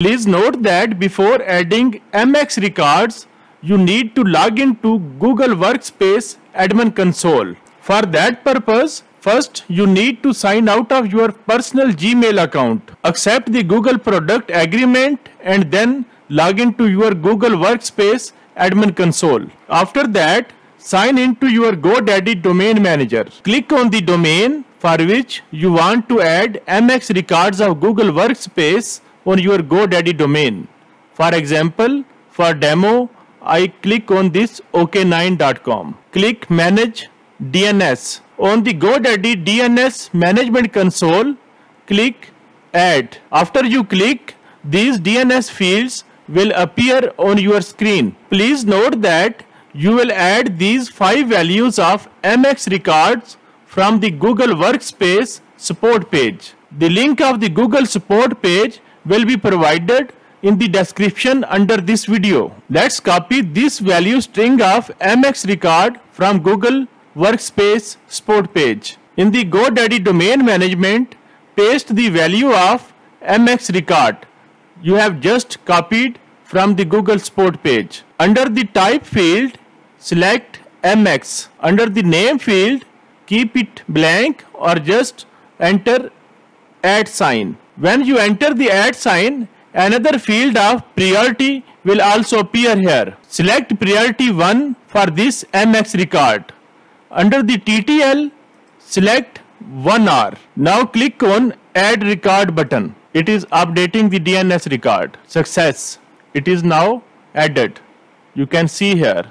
Please note that before adding MX records, you need to log into Google Workspace Admin Console. For that purpose, first you need to sign out of your personal Gmail account, accept the Google product agreement and then log into your Google Workspace Admin Console. After that, sign into your GoDaddy domain manager. Click on the domain for which you want to add MX records of Google Workspace on your GoDaddy domain. For example, for demo, I click on this ok9.com. Click Manage DNS. On the GoDaddy DNS Management Console, click Add. After you click, these DNS fields will appear on your screen. Please note that you will add these five values of MX records from the Google Workspace support page. The link of the Google support page will be provided in the description under this video. Let's copy this value string of MX record from Google Workspace support page. In the GoDaddy domain management, paste the value of MX record you have just copied from the Google support page. Under the type field, select MX. Under the name field, keep it blank or just enter at sign. When you enter the add sign, another field of priority will also appear here. Select priority 1 for this MX record. Under the TTL, select 1R. Now click on add record button. It is updating the DNS record. Success. It is now added. You can see here.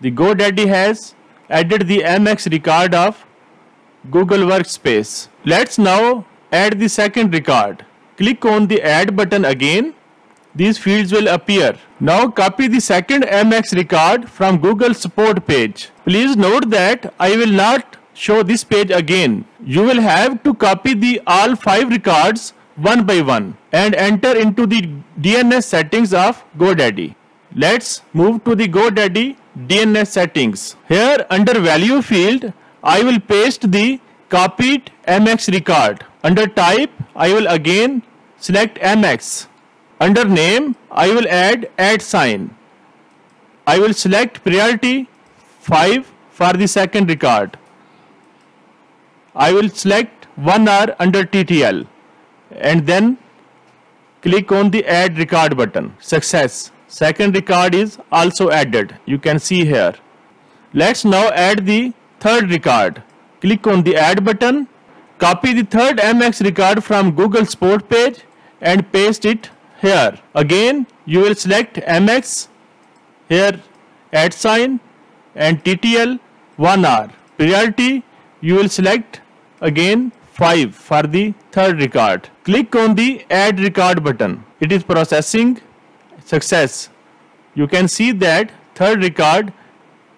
The GoDaddy has added the MX record of Google Workspace. Let's now add the second record. Click on the add button again. These fields will appear. Now copy the second MX record from Google support page. Please note that I will not show this page again. You will have to copy the all five records one by one and enter into the DNS settings of GoDaddy. Let's move to the GoDaddy DNS settings. Here under value field, I will paste the copied MX record. Under type, I will again select MX. Under name, I will add add sign. I will select priority 5 for the second record. I will select 1 hour under TTL and then click on the add record button. Success. Second record is also added. You can see here. Let's now add the third record. Click on the add button. Copy the third MX record from Google support page and paste it here. Again, you will select MX here add sign and TTL 1R. Priority you will select again 5 for the third record. Click on the add record button. It is processing success. You can see that third record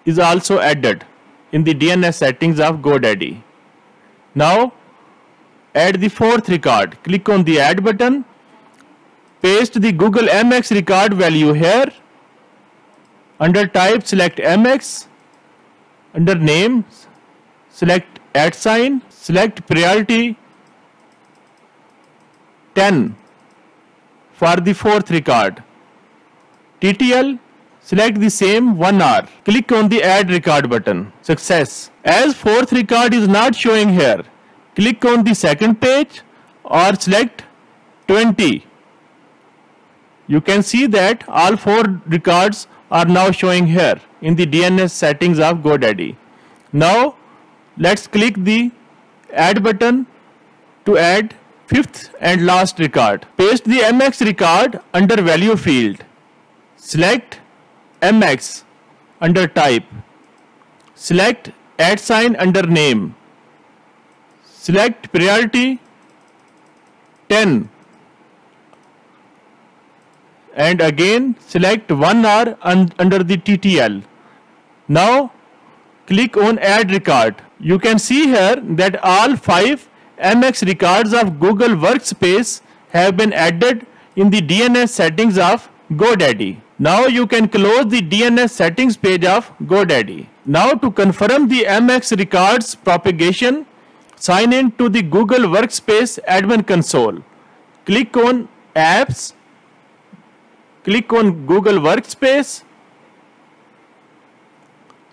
is also added in the DNS settings of GoDaddy. Now add the fourth record. Click on the add button. Paste the Google MX record value here. Under type select MX. Under name select at sign select priority 10 for the fourth record TTL select the same 1R click on the add record button success as fourth record is not showing here click on the second page or select 20 you can see that all four records are now showing here in the DNS settings of GoDaddy now let's click the add button to add fifth and last record. Paste the MX record under value field. Select MX under type. Select add sign under name. Select priority 10 and again select 1 hour un under the TTL. Now click on add record. You can see here that all five MX records of Google Workspace have been added in the DNS settings of GoDaddy. Now you can close the DNS settings page of GoDaddy. Now to confirm the MX records propagation, sign in to the Google Workspace admin console. Click on apps click on Google Workspace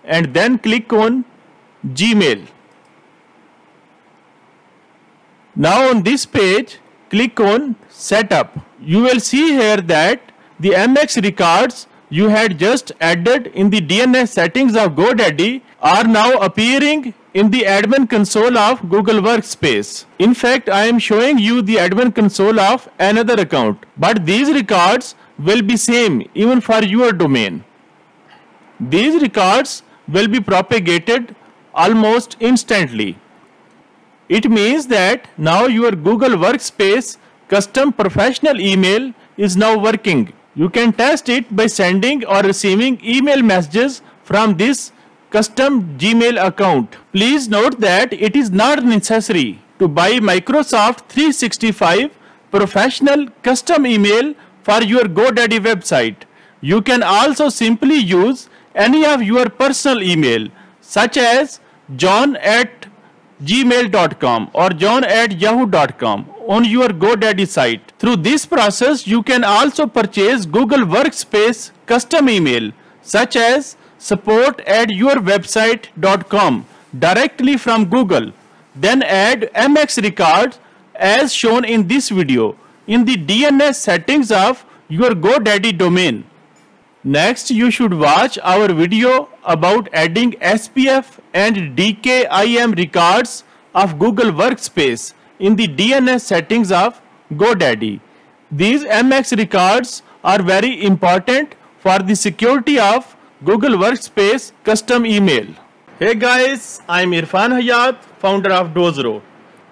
and then click on Gmail. Now on this page, click on Setup. You will see here that the MX records you had just added in the DNS settings of GoDaddy are now appearing in the admin console of Google Workspace. In fact, I am showing you the admin console of another account. But these records will be same even for your domain. These records will be propagated almost instantly. It means that now your Google Workspace custom professional email is now working. You can test it by sending or receiving email messages from this custom Gmail account. Please note that it is not necessary to buy Microsoft 365 professional custom email for your GoDaddy website. You can also simply use any of your personal email such as john at gmail.com or john at yahoo.com on your GoDaddy site. Through this process, you can also purchase Google Workspace custom email such as support at yourwebsite.com directly from Google. Then add MX records as shown in this video in the DNS settings of your GoDaddy domain. Next, you should watch our video about adding SPF and DKIM records of Google Workspace in the DNS settings of GoDaddy. These MX records are very important for the security of Google Workspace custom email. Hey guys, I'm Irfan Hayat, founder of Dozro.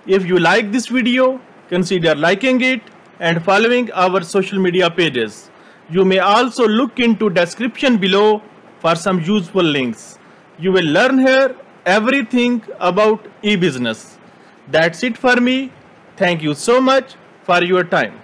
If you like this video, consider liking it and following our social media pages. You may also look into description below for some useful links. You will learn here everything about e-business. That's it for me. Thank you so much for your time.